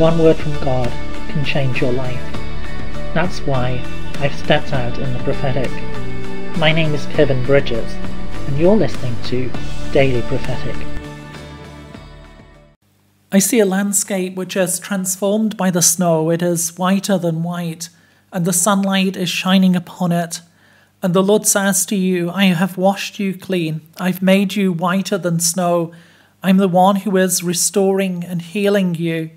one word from God can change your life. That's why I've stepped out in the prophetic. My name is Kevin Bridges, and you're listening to Daily Prophetic. I see a landscape which is transformed by the snow. It is whiter than white, and the sunlight is shining upon it. And the Lord says to you, I have washed you clean. I've made you whiter than snow. I'm the one who is restoring and healing you.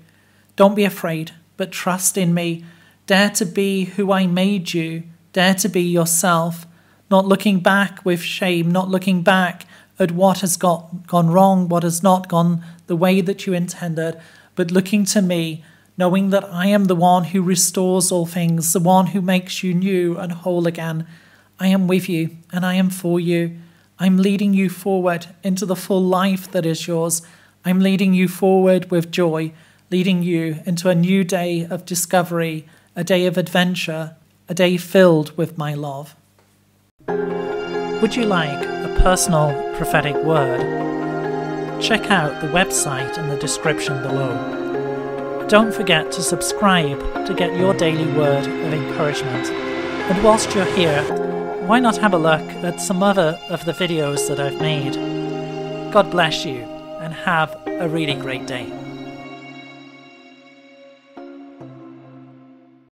Don't be afraid, but trust in me. Dare to be who I made you. Dare to be yourself, not looking back with shame, not looking back at what has got, gone wrong, what has not gone the way that you intended, but looking to me, knowing that I am the one who restores all things, the one who makes you new and whole again. I am with you and I am for you. I'm leading you forward into the full life that is yours. I'm leading you forward with joy, leading you into a new day of discovery, a day of adventure, a day filled with my love. Would you like a personal prophetic word? Check out the website in the description below. Don't forget to subscribe to get your daily word of encouragement. And whilst you're here, why not have a look at some other of the videos that I've made? God bless you and have a really great day.